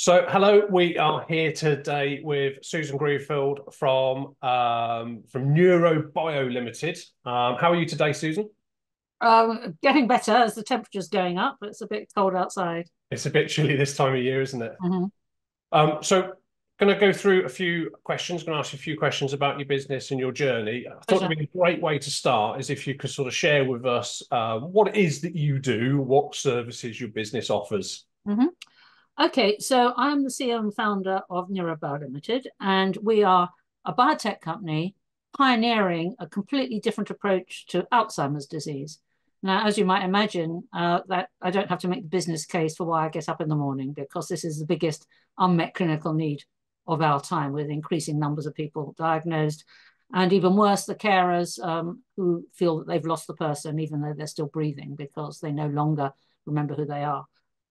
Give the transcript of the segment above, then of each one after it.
So, hello, we are here today with Susan Greenfield from um, from NeuroBio Limited. Um, how are you today, Susan? Um, getting better as the temperature's going up, it's a bit cold outside. It's a bit chilly this time of year, isn't it? Mm-hmm. Um, so, going to go through a few questions. Going to ask you a few questions about your business and your journey. I thought it'd be a great way to start is if you could sort of share with us uh, what it is that you do, what services your business offers. Mm-hmm. Okay, so I'm the CEO and founder of NeuroBio Limited, and we are a biotech company pioneering a completely different approach to Alzheimer's disease. Now, as you might imagine, uh, that I don't have to make the business case for why I get up in the morning because this is the biggest unmet clinical need of our time, with increasing numbers of people diagnosed, and even worse, the carers um, who feel that they've lost the person even though they're still breathing because they no longer remember who they are.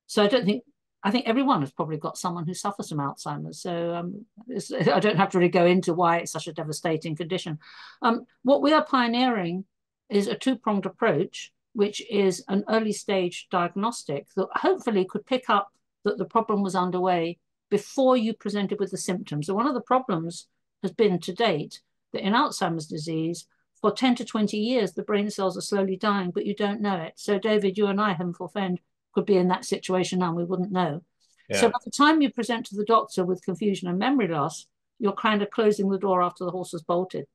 So I don't think I think everyone has probably got someone who suffers from Alzheimer's. So um, I don't have to really go into why it's such a devastating condition. Um, what we are pioneering is a two-pronged approach, which is an early stage diagnostic that hopefully could pick up that the problem was underway before you presented with the symptoms. So one of the problems has been to date that in Alzheimer's disease, for 10 to 20 years, the brain cells are slowly dying, but you don't know it. So David, you and I, forfend, could be in that situation now and we wouldn't know. Yeah. So by the time you present to the doctor with confusion and memory loss, you're kind of closing the door after the horse has bolted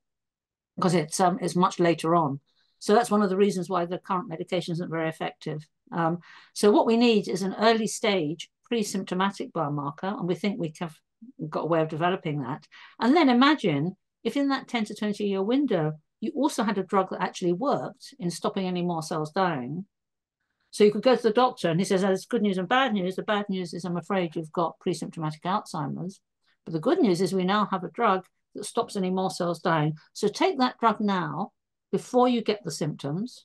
because it's um it's much later on. So that's one of the reasons why the current medication isn't very effective. Um, so what we need is an early stage pre-symptomatic biomarker, and we think we have got a way of developing that. And then imagine if in that 10 to 20 year window, you also had a drug that actually worked in stopping any more cells dying, so you could go to the doctor and he says, oh, there's good news and bad news. The bad news is I'm afraid you've got pre-symptomatic Alzheimer's. But the good news is we now have a drug that stops any more cells dying. So take that drug now before you get the symptoms,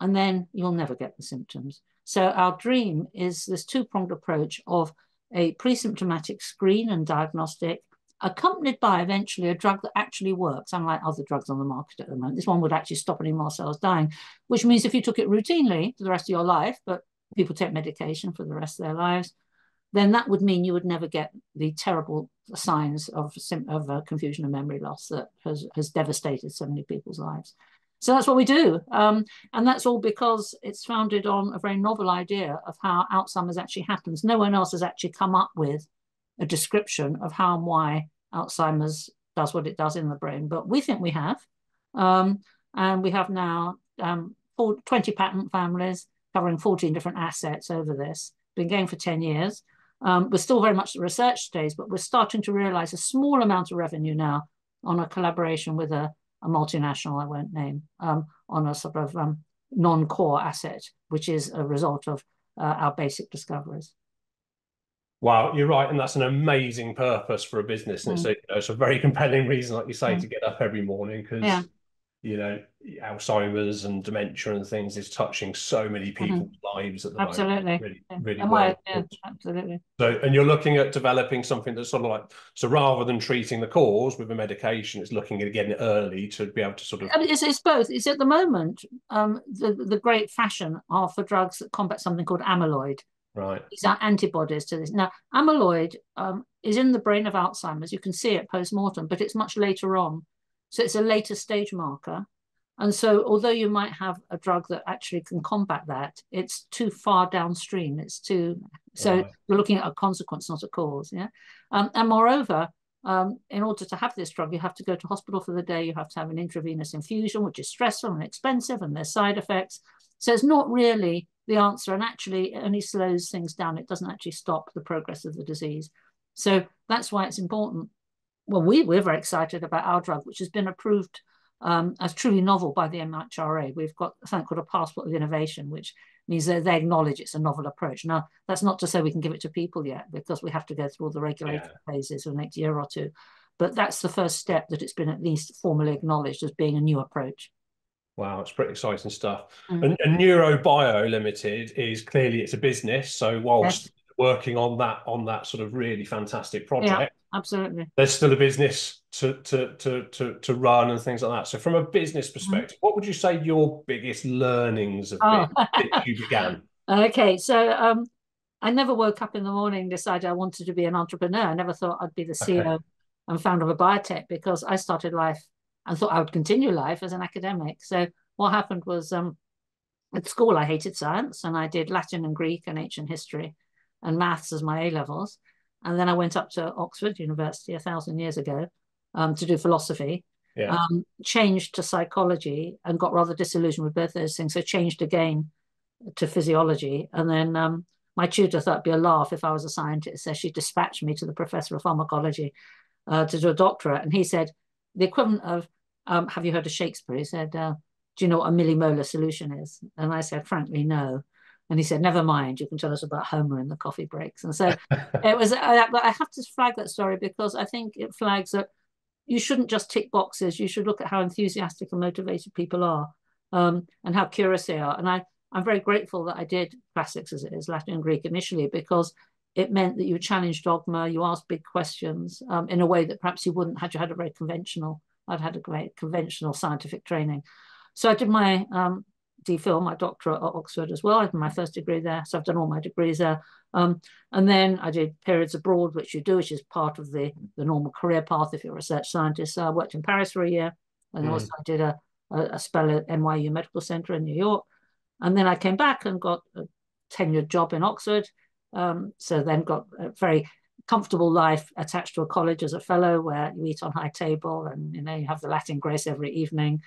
and then you'll never get the symptoms. So our dream is this two-pronged approach of a pre-symptomatic screen and diagnostic accompanied by eventually a drug that actually works, unlike other drugs on the market at the moment. This one would actually stop any more cells dying, which means if you took it routinely for the rest of your life, but people take medication for the rest of their lives, then that would mean you would never get the terrible signs of, of uh, confusion and memory loss that has, has devastated so many people's lives. So that's what we do. Um, and that's all because it's founded on a very novel idea of how Alzheimer's actually happens. No one else has actually come up with a description of how and why Alzheimer's does what it does in the brain, but we think we have. Um, and we have now um, 20 patent families covering 14 different assets over this, been going for 10 years. Um, we're still very much at the research stage, but we're starting to realize a small amount of revenue now on a collaboration with a, a multinational, I won't name, um, on a sort of um, non-core asset, which is a result of uh, our basic discoveries. Wow, you're right, and that's an amazing purpose for a business, and mm. it's, a, you know, it's a very compelling reason, like you say, mm. to get up every morning because yeah. you know Alzheimer's and dementia and things is touching so many mm-hmm. people's mm-hmm. lives at the absolutely. moment. Really, yeah. really well. Yeah, absolutely. So, and you're looking at developing something that's sort of like so rather than treating the cause with a medication, it's looking at getting it early to be able to sort of. I mean, it's, it's both. It's at the moment um, the the great fashion are for drugs that combat something called amyloid Right. These are antibodies to this. Now, amyloid um, is in the brain of Alzheimer's. You can see it post mortem, but it's much later on. So it's a later stage marker. And so, although you might have a drug that actually can combat that, it's too far downstream. It's too, so right. you're looking at a consequence, not a cause. Yeah. Um, and moreover, um, in order to have this drug, you have to go to hospital for the day. You have to have an intravenous infusion, which is stressful and expensive, and there's side effects. So it's not really the answer and actually it only slows things down. It doesn't actually stop the progress of the disease. So that's why it's important. Well, we, we're very excited about our drug, which has been approved um, as truly novel by the MHRA. We've got something called a passport of innovation, which means that they acknowledge it's a novel approach. Now, that's not to say we can give it to people yet, because we have to go through all the regulatory yeah. phases for the next year or two. But that's the first step that it's been at least formally acknowledged as being a new approach. Wow, it's pretty exciting stuff. Mm. And, and NeuroBio Limited is clearly it's a business. So whilst yes. working on that on that sort of really fantastic project, yeah, absolutely, there's still a business to to to to to run and things like that. So from a business mm-hmm. perspective, mm. what would you say your biggest learnings have oh. been since you began? Okay, so um, I never woke up in the morning decided I wanted to be an entrepreneur. I never thought I'd be the CEO okay. and founder of a biotech because I started life and thought I would continue life as an academic. So what happened was um, at school I hated science and I did Latin and Greek and ancient history and maths as my A levels. And then I went up to Oxford University a thousand years ago um, to do philosophy. Yeah. Um, changed to psychology and got rather disillusioned with both those things. So changed again to physiology. And then um, my tutor thought it'd be a laugh if I was a scientist. So she dispatched me to the professor of pharmacology uh, to do a doctorate. And he said, the equivalent of, um, have you heard of Shakespeare? He said, uh, do you know what a millimolar solution is? And I said, frankly, no. And he said, never mind, you can tell us about Homer in the coffee breaks. And so it was, I, I have to flag that story because I think it flags that you shouldn't just tick boxes. You should look at how enthusiastic and motivated people are um, and how curious they are. And I, I'm very grateful that I did classics as it is, Latin and Greek initially, because it meant that you challenged dogma, you asked big questions um, in a way that perhaps you wouldn't had you had a very conventional, I'd had a great conventional scientific training. So I did my um, DPhil, my doctorate at Oxford as well. I did my first degree there. So I've done all my degrees there. Um, and then I did periods abroad, which you do, which is part of the, the normal career path if you're a research scientist. So I worked in Paris for a year. And mm. also I did a, a, a spell at NYU Medical Center in New York. And then I came back and got a tenured job in Oxford. Um, so then got a very comfortable life attached to a college as a fellow where you eat on high table and you know you have the Latin grace every evening.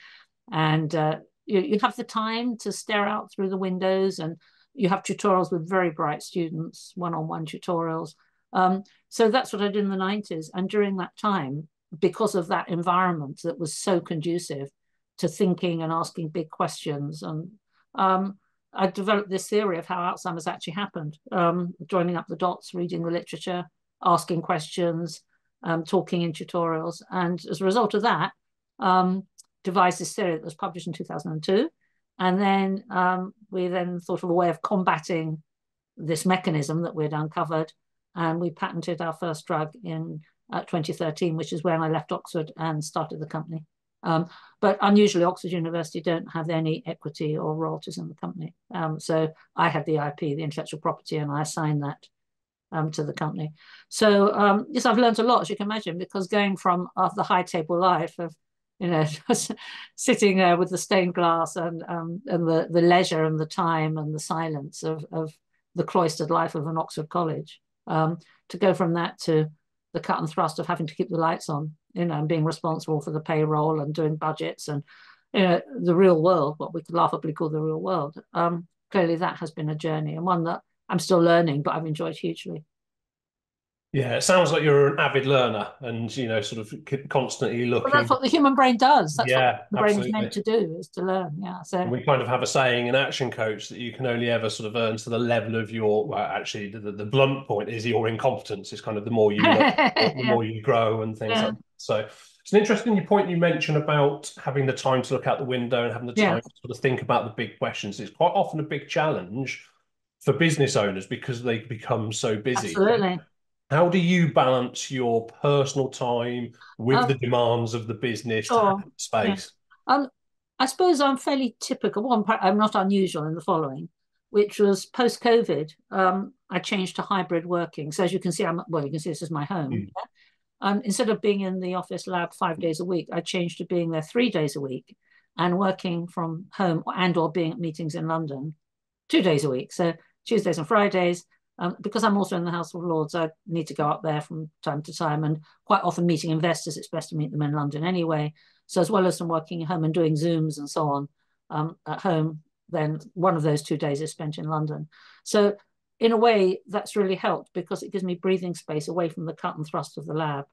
And uh, you, you have the time to stare out through the windows and you have tutorials with very bright students, one-on-one tutorials. Um, so that's what I did in the 90s. And during that time, because of that environment that was so conducive to thinking and asking big questions, and um, I developed this theory of how Alzheimer's actually happened, um, joining up the dots, reading the literature, asking questions, um, talking in tutorials. And as a result of that, um, devised this theory that was published in 2002. And then um, we then thought of a way of combating this mechanism that we'd uncovered. And we patented our first drug in uh, 2013, which is when I left Oxford and started the company. Um, but unusually, Oxford University don't have any equity or royalties in the company. Um, so I had the IP, the intellectual property, and I assigned that um, to the company. So um, yes, I've learned a lot, as you can imagine, because going from uh, the high table life of you know, sitting there with the stained glass and um, and the the leisure and the time and the silence of of the cloistered life of an Oxford college. Um, to go from that to the cut and thrust of having to keep the lights on, you know, and being responsible for the payroll and doing budgets and you know the real world, what we could laughably call the real world. Um, clearly, that has been a journey and one that I'm still learning, but I've enjoyed hugely. Yeah, it sounds like you're an avid learner and, you know, sort of constantly looking. Well, that's what the human brain does. That's yeah, what the brain is meant to do, is to learn. Yeah. So we kind of have a saying in Action Coach that you can only ever sort of earn to the level of your, well, actually, the, the blunt point is your incompetence. Is kind of the more you, the more you grow and things yeah. like that. So it's an interesting point you mentioned about having the time to look out the window and having the time yeah. to sort of think about the big questions. It's quite often a big challenge for business owners because they become so busy. Absolutely how do you balance your personal time with um, the demands of the business sure, space? Yeah. Um, I suppose I'm fairly typical. One, I'm not unusual in the following, which was post COVID. Um, I changed to hybrid working. So as you can see, I'm well. You can see this is my home. Mm. Yeah? Um, instead of being in the office lab five days a week, I changed to being there three days a week and working from home and or being at meetings in London two days a week. So Tuesdays and Fridays, um, because I'm also in the House of Lords, I need to go up there from time to time and quite often meeting investors, it's best to meet them in London anyway. So as well as some working at home and doing Zooms and so on um, at home, then one of those two days is spent in London. So in a way, that's really helped because it gives me breathing space away from the cut and thrust of the lab.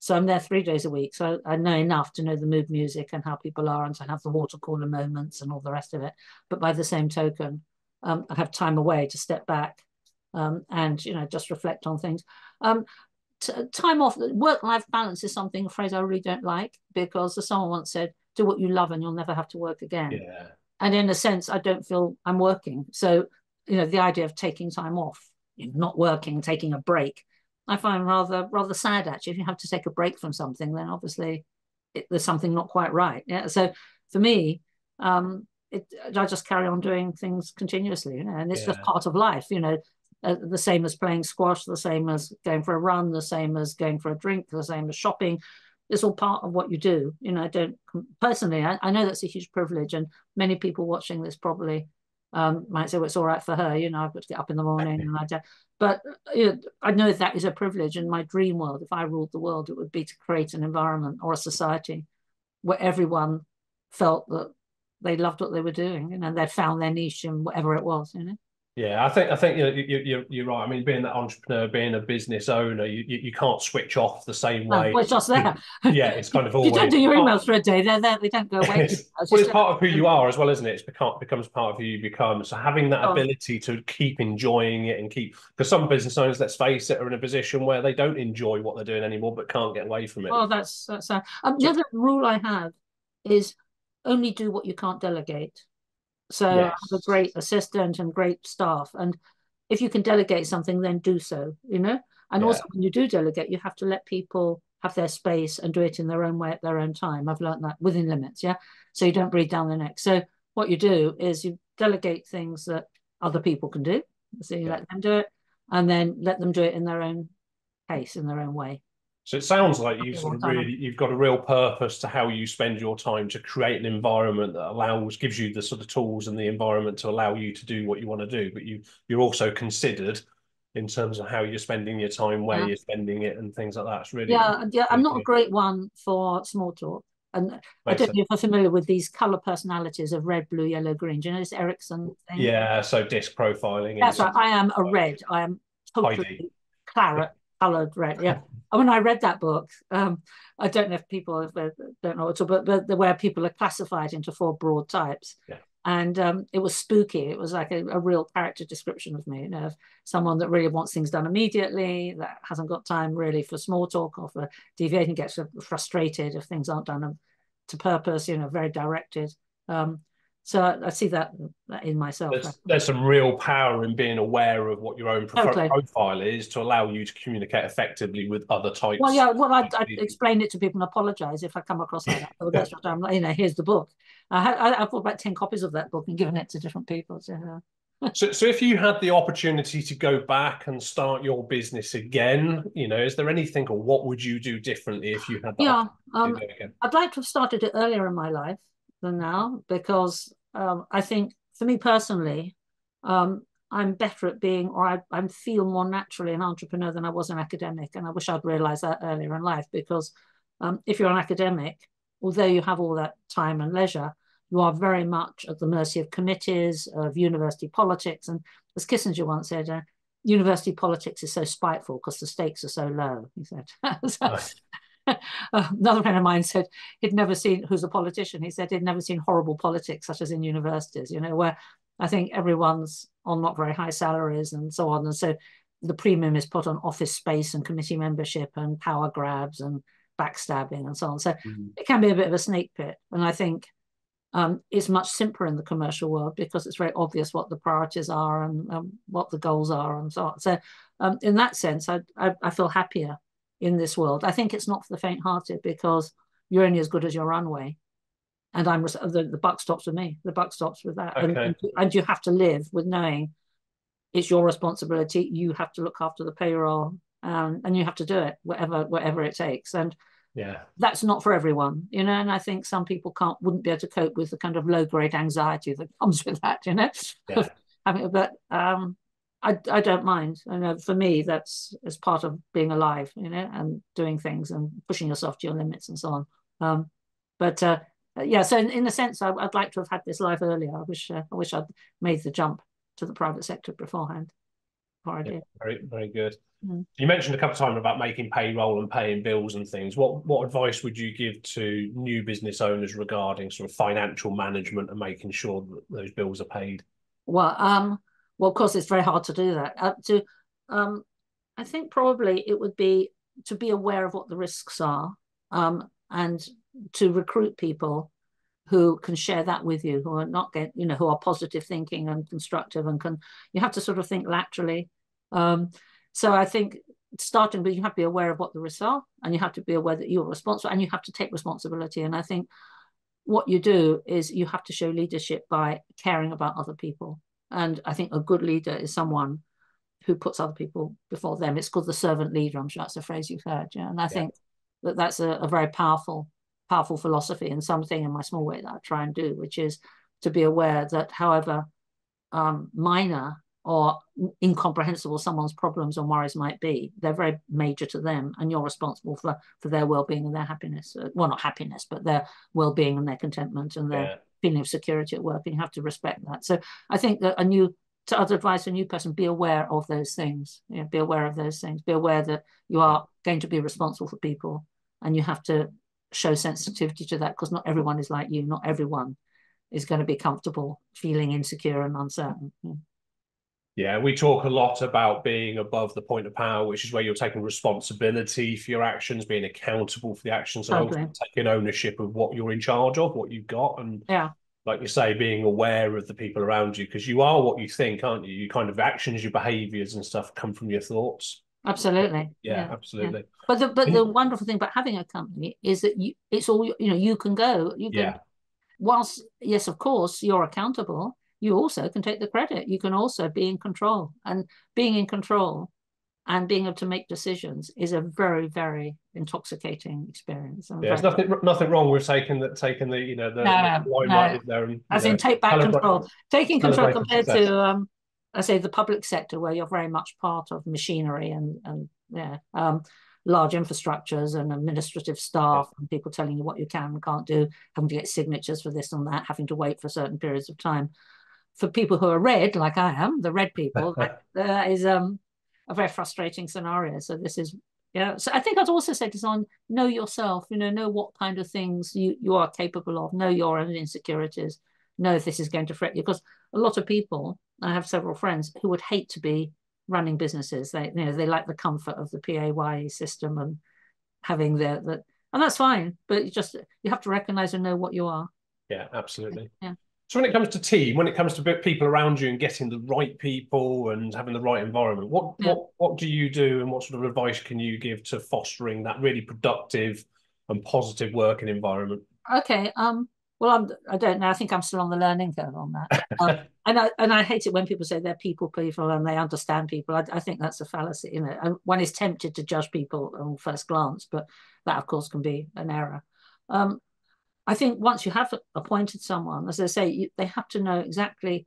So I'm there three days a week. So I know enough to know the mood music and how people are and to have the water cooler moments and all the rest of it. But by the same token, um, I have time away to step back um, and you know just reflect on things. Um, time off, work-life balance is something a phrase I really don't like because as someone once said, "Do what you love, and you'll never have to work again." Yeah. And in a sense, I don't feel I'm working. So you know, the idea of taking time off, not working, taking a break, I find rather rather sad. Actually, if you have to take a break from something, then obviously it, there's something not quite right. Yeah. So for me, um, it, I just carry on doing things continuously, you know, and it's yeah. just part of life. You know, uh, the same as playing squash, the same as going for a run, the same as going for a drink, the same as shopping. It's all part of what you do. You know, I don't personally, I, I know that's a huge privilege, and many people watching this probably um, might say, well, it's all right for her. You know, I've got to get up in the morning and I do. But you know, I know that is a privilege. In my dream world, if I ruled the world, it would be to create an environment or a society where everyone felt that they loved what they were doing, and they'd found their niche in whatever it was. You know. Yeah, I think I think you know, you, you, you're right. I mean, being that entrepreneur, being a business owner, you, you can't switch off the same way. No, it's just there. yeah, it's kind of always. you don't do your emails for a day; they're there. They don't go away. It's, well, it's part of who you are as well, isn't it? It's become becomes part of who you become. So having that ability to keep enjoying it and keep because some business owners, let's face it, are in a position where they don't enjoy what they're doing anymore, but can't get away from it. Oh, that's that's. Uh, um, the other rule I have is only do what you can't delegate. So yes. Have a great assistant and great staff, and if you can delegate something, then do so, you know? And yeah. also when you do delegate, you have to let people have their space and do it in their own way at their own time. I've learned that within limits, yeah. So you don't breathe down their neck. So what you do is you delegate things that other people can do. So you yeah. let them do it and then let them do it in their own pace, in their own way. So it sounds like you've sort of really you've got a real purpose to how you spend your time to create an environment that allows gives you the sort of tools and the environment to allow you to do what you want to do. But you you're also considered in terms of how you're spending your time, where yeah. you're spending it, and things like that. It's really yeah, yeah. I'm not a great one for small talk. And Makes I don't sense. know if you're familiar with these color personalities of red, blue, yellow, green. Do you know this Erikson thing? Yeah, so disc profiling. That's right. I am a red. I am totally claret colored red. Yeah. And when I read that book, um, I don't know if people have, uh, don't know at all, but, but the, where people are classified into four broad types. Yeah. And um, it was spooky. It was like a, a, real character description of me, you know, of someone that really wants things done immediately, that hasn't got time really for small talk or for deviating, gets frustrated if things aren't done to purpose, you know, very directed. Um, so I, see that, in myself. There's, there's, some real power in being aware of what your own profile is to allow you to communicate effectively with other types. Well, yeah, well, I, I explain it to people and apologise if I come across like that. that's what I'm, like. you know, here's the book. I have I, bought about 10 copies of that book and given it to different people. So, so, so if you had the opportunity to go back and start your business again, you know, is there anything or what would you do differently if you had that? Yeah, um, I'd like to have started it earlier in my life than now because um, I think for me personally, um, I'm better at being, or I, I feel more naturally an entrepreneur than I was an academic. And I wish I'd realized that earlier in life because um, if you're an academic, although you have all that time and leisure, you are very much at the mercy of committees, of university politics. And as Kissinger once said, uh, university politics is so spiteful because the stakes are so low, he said. so, another friend of mine said he'd never seen, who's a politician, he said he'd never seen horrible politics such as in universities, you know, where I think everyone's on not very high salaries and so on. And so the premium is put on office space and committee membership and power grabs and backstabbing and so on. So mm-hmm. it can be a bit of a snake pit. And I think um, it's much simpler in the commercial world because it's very obvious what the priorities are and um, what the goals are and so on. So um, in that sense, I, I, I feel happier in this world. I think it's not for the faint-hearted because you're only as good as your runway. And I'm the, the buck stops with me. The buck stops with that. Okay. And, and you have to live with knowing it's your responsibility. You have to look after the payroll, um, and you have to do it whatever whatever it takes. And yeah, that's not for everyone, you know. And I think some people can't wouldn't be able to cope with the kind of low grade anxiety that comes with that, you know. Yeah. Having, but um, I, I don't mind. I know for me that's as part of being alive, you know, and doing things and pushing yourself to your limits and so on. Um, but uh, yeah, so in, in a sense, I, would like to have had this life earlier. I wish uh, I wish I'd made the jump to the private sector beforehand. Before did. very very good. Mm. You mentioned a couple of times about making payroll and paying bills and things. What what advice would you give to new business owners regarding sort of financial management and making sure that those bills are paid? Well, um, well, of course, it's very hard to do that. Uh, to, um, I think probably it would be to be aware of what the risks are um, and to recruit people who can share that with you, who are not get, you know, who are positive thinking and constructive and can. You have to sort of think laterally. Um, so I think starting, but you have to be aware of what the risks are, and you have to be aware that you're responsible, and you have to take responsibility. And I think what you do is you have to show leadership by caring about other people and I think a good leader is someone who puts other people before them. It's called the servant leader. I'm sure that's a phrase you've heard. Yeah, and I yeah. think that that's a, a, very powerful, powerful philosophy and something in my small way that I try and do, which is to be aware that however um, minor or incomprehensible someone's problems and worries might be, they're very major to them, and you're responsible for for their well-being and their happiness. Uh, well, not happiness, but their well-being and their contentment and their yeah. Feeling of security at work. And you have to respect that. So I think that a new to other advice a new person, be aware of those things. You know, be aware of those things. Be aware that you are going to be responsible for people, and you have to show sensitivity to that because not everyone is like you. Not everyone is going to be comfortable feeling insecure and uncertain. Yeah. We talk a lot about being above the point of power, which is where you're taking responsibility for your actions, being accountable for the actions, and okay. taking ownership of what you're in charge of, what you've got, and yeah, like you say, being aware of the people around you because you are what you think, aren't you? You kind of actions, your behaviors, and stuff come from your thoughts. Absolutely. Yeah, yeah absolutely. Yeah. But the but the wonderful thing about having a company is that you it's all you know you can go you can. Yeah. Whilst yes, of course, you're accountable you also can take the credit. You can also be in control. And being in control and being able to make decisions is a very, very intoxicating experience. yeah, there's nothing nothing wrong with taking the taking the you know the, no, no. there and, as know, in take back control, taking control compared success. to um, I say the public sector where you're very much part of machinery and and yeah um, large infrastructures and administrative staff and people telling you what you can and can't do, having to get signatures for this and that, having to wait for certain periods of time for people who are red, like I am, the red people, that, that is um, a very frustrating scenario. So this is, yeah. So I think I'd also say to someone, know yourself, you know, know what kind of things you, you are capable of, know your own insecurities, know if this is going to fret you. Because a lot of people, I have several friends who would hate to be running businesses. They, you know, they like the comfort of the PAYE system and having their, the, and that's fine, but you just, you have to recognize and know what you are. Yeah, absolutely. Yeah. So when it comes to team, when it comes to people around you and getting the right people and having the right environment, what yeah. what what do you do and what sort of advice can you give to fostering that really productive and positive working environment? Okay. Um. Well, I'm. I don't know. I think I'm still on the learning curve on that. Um, and I and I hate it when people say they're people people and they understand people. I, I think that's a fallacy. You know, one is tempted to judge people on first glance, but that of course can be an error. Um, I think once you have appointed someone, as I say, you, they have to know exactly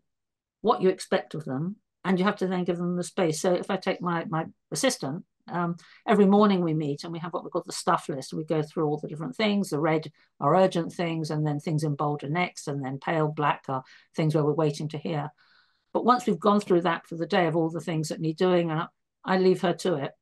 what you expect of them, and you have to then give them the space. So if I take my my assistant, um, every morning we meet and we have what we call the stuff list. We go through all the different things. The red are urgent things, and then things in bold are next, and then pale black are things where we're waiting to hear. But once we've gone through that for the day of all the things that need doing, and I leave her to it,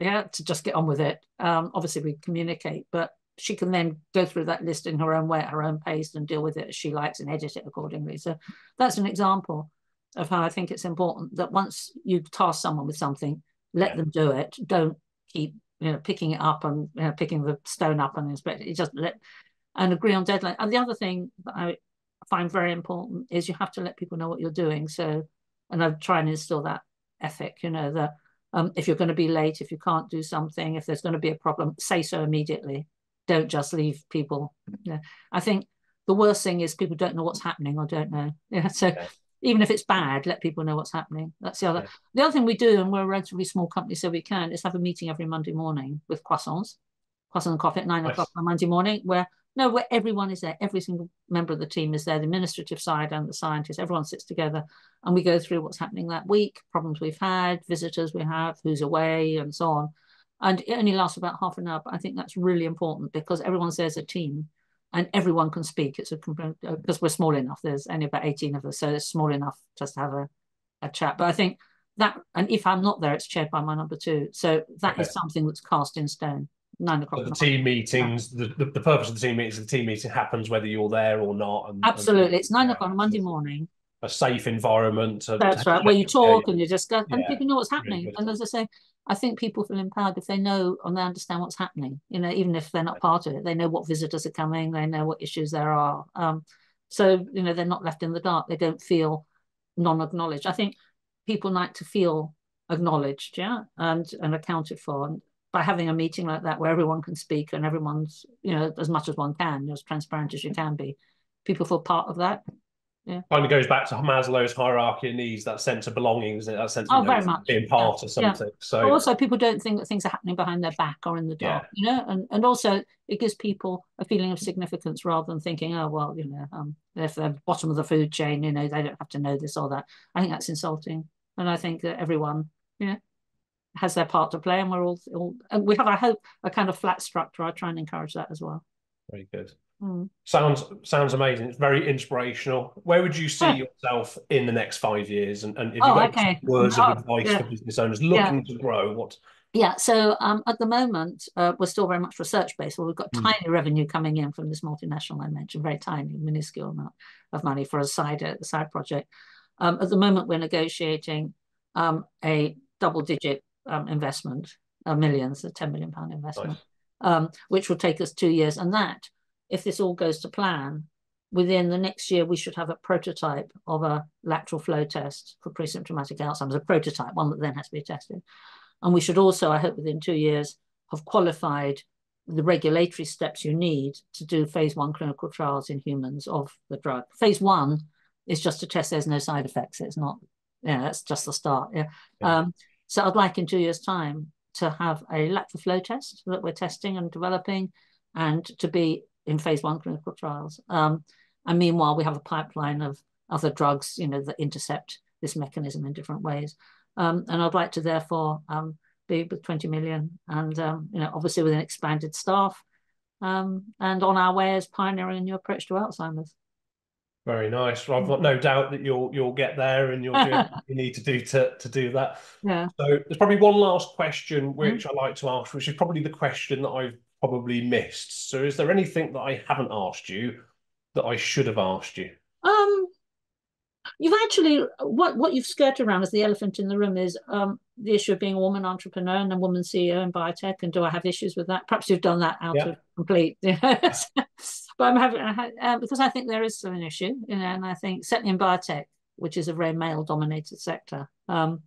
yeah, to just get on with it. Um, obviously, we communicate, but she can then go through that list in her own way at her own pace and deal with it as she likes and edit it accordingly. So that's an example of how I think it's important that once you task someone with something, let yeah. them do it. Don't keep you know picking it up and you know, picking the stone up and inspect it. Just let and agree on deadline. And the other thing that I find very important is you have to let people know what you're doing. So, and I try and instill that ethic. You know that um, if you're going to be late, if you can't do something, if there's going to be a problem, say so immediately don't just leave people. Yeah. I think the worst thing is people don't know what's happening or don't know. Yeah. So even if it's bad, let people know what's happening. That's the other. The other thing we do, and we're a relatively small company, so we can, is have a meeting every Monday morning with croissants, croissant and coffee at nine nice. o'clock on Monday morning, where no, where everyone is there, every single member of the team is there, the administrative side and the scientists, everyone sits together and we go through what's happening that week, problems we've had, visitors we have, who's away, and so on and it only lasts about half an hour. But I think that's really important because everyone's there's a team, and everyone can speak. It's a uh, because we're small enough. There's only about eighteen of us, so it's small enough just to have a, a chat. But I think that, and if I'm not there, it's chaired by my number two. So that okay. is something that's cast in stone. Nine o'clock. the team meetings, the, the, the, purpose of the team meetings, the team meeting happens whether you're there or not. And, Absolutely, and, it's nine o'clock on Monday morning. A safe environment. That's right, where you talk yeah, and you discuss, and yeah, people know what's happening. Really and as I say, I think people feel empowered if they know and they understand what's happening. You know, even if they're not part of it, they know what visitors are coming, they know what issues there are. Um, so you know, they're not left in the dark. They don't feel non-acknowledged. I think people like to feel acknowledged, yeah, and and accounted for. And by having a meeting like that where everyone can speak and everyone's, you know, as much as one can, as transparent as you can be, people feel part of that. Yeah. Kind of goes back to Maslow's hierarchy of needs, that sense of belonging, isn't it? That sense oh, of very much. being part yeah. of something. Yeah. So but also people don't think that things are happening behind their back or in the dark, you know, and, and also it gives people a feeling of significance rather than thinking, oh well, you know, um, if they're bottom of the food chain, you know, they don't have to know this or that. I think that's insulting. And I think that everyone, you know, has their part to play and we're all, all and we have I hope a kind of flat structure. I try and encourage that as well. Very good. Mm. Sounds sounds amazing. It's very inspirational. Where would you see yourself in the next five years? And, and if you oh, okay. words of advice yeah. for business owners looking yeah. to grow, what? Yeah, so um, at the moment, uh, we're still very much research based. Well, we've got mm. tiny revenue coming in from this multinational I mentioned, very tiny, minuscule amount of money for a side a side project. Um, at the moment, we're negotiating um, a double digit um, investment, uh, millions, a 10 million pound investment, nice. Um, which will take us two years. And that if this all goes to plan, within the next year, we should have a prototype of a lateral flow test for pre-symptomatic Alzheimer's, a prototype, one that then has to be tested. And we should also, I hope within two years, have qualified the regulatory steps you need to do phase one clinical trials in humans of the drug. Phase one is just to test there's no side effects. It's not, yeah, that's just the start. Yeah. yeah. Um, so I'd like in two years' time to have a lateral flow test that we're testing and developing and to be in phase one clinical trials. Um, and meanwhile, we have a pipeline of other drugs, you know, that intercept this mechanism in different ways. Um, and I'd like to therefore um, be with 20 million and, um, you know, obviously with an expanded staff um, and on our way as pioneering a new approach to Alzheimer's. Very nice. Well, I've got no doubt that you'll you'll get there and you'll do what you need to do to to do that. Yeah. So there's probably one last question which mm-hmm. I like to ask, which is probably the question that I've probably missed. So is there anything that I haven't asked you that I should have asked you? Um, you've actually what what you've skirted around as the elephant in the room is um the issue of being a woman entrepreneur and a woman CEO in biotech. And do I have issues with that? Perhaps you've done that out yeah. of complete. but I'm having uh, because I think there is an issue, you know, and I think certainly in biotech, which is a very male-dominated sector. Um,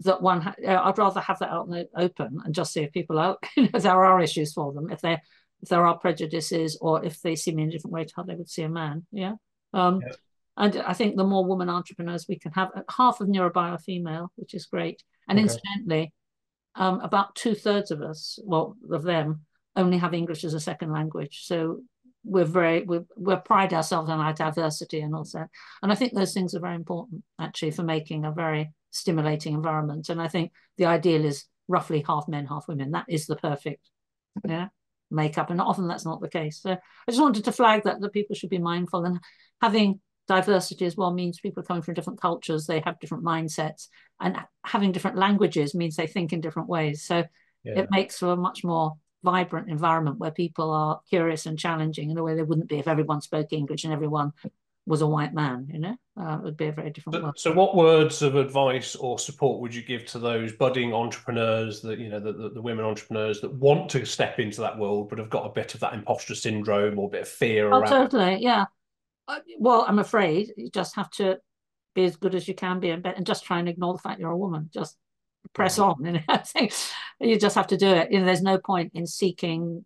that one I'd rather have that out in the open and just see if people are you know, there are issues for them if they if there are prejudices or if they see me in a different way to how they would see a man yeah um yeah. and I think the more women entrepreneurs we can have half of neurobio female which is great and okay. incidentally um about two-thirds of us well of them only have English as a second language so we're very we we pride ourselves on our diversity and also and I think those things are very important actually for making a very stimulating environment. And I think the ideal is roughly half men, half women. That is the perfect yeah makeup. And often that's not the case. So I just wanted to flag that that people should be mindful and having diversity as well means people are coming from different cultures, they have different mindsets, and having different languages means they think in different ways. So yeah. it makes for a much more vibrant environment where people are curious and challenging in a way they wouldn't be if everyone spoke English and everyone was a white man, you know, uh, it would be a very different so, world. So, what words of advice or support would you give to those budding entrepreneurs, that you know, the, the, the, women entrepreneurs that want to step into that world but have got a bit of that imposter syndrome or a bit of fear oh, around? Totally, yeah. Uh, well, I'm afraid you just have to be as good as you can be and, and just try and ignore the fact you're a woman. Just press on. and You, know? you just have to do it. You know, there's no point in seeking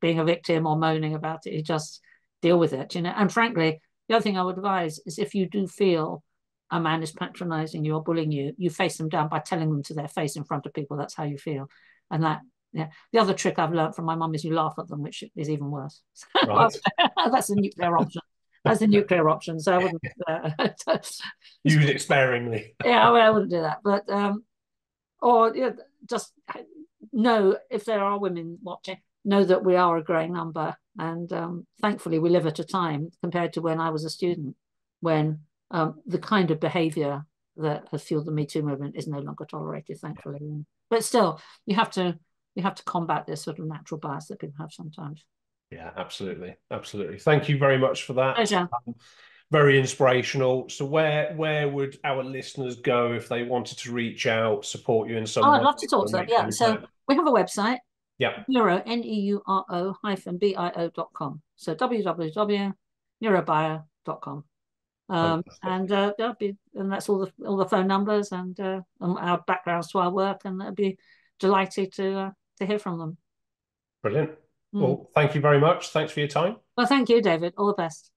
being a victim or moaning about it. You just deal with it. You know, and frankly the other thing I would advise is if you do feel a man is patronizing you or bullying you, you face them down by telling them to their face in front of people. That's how you feel. And that, yeah. The other trick I've learned from my mum is you laugh at them, which is even worse. Right. That's the nuclear option. That's the nuclear option. So I wouldn't uh, use it sparingly. yeah, I, I wouldn't do that. But um, or yeah, just know if there are women watching, know that we are a growing number and um, thankfully, we live at a time compared to when I was a student, when um, the kind of behavior that has fueled the Me Too movement is no longer tolerated, thankfully. But still, you have to you have to combat this sort of natural bias that people have sometimes. Yeah, absolutely, absolutely. Thank you very much for that. Pleasure. Um, very inspirational. So, where where would our listeners go if they wanted to reach out, support you in some? Oh, I'd love to talk to them. Yeah, so we have a website, yeah. Neuro, N-E-U-R-O hyphen B-I-O dot com. So www.neurobio.com. Um, and uh, that'll be, and that's all the all the phone numbers and, uh, and our backgrounds to our work, and I'd be delighted to uh, to hear from them. Brilliant. Mm. Well, thank you very much. Thanks for your time. Well, thank you, David. All the best.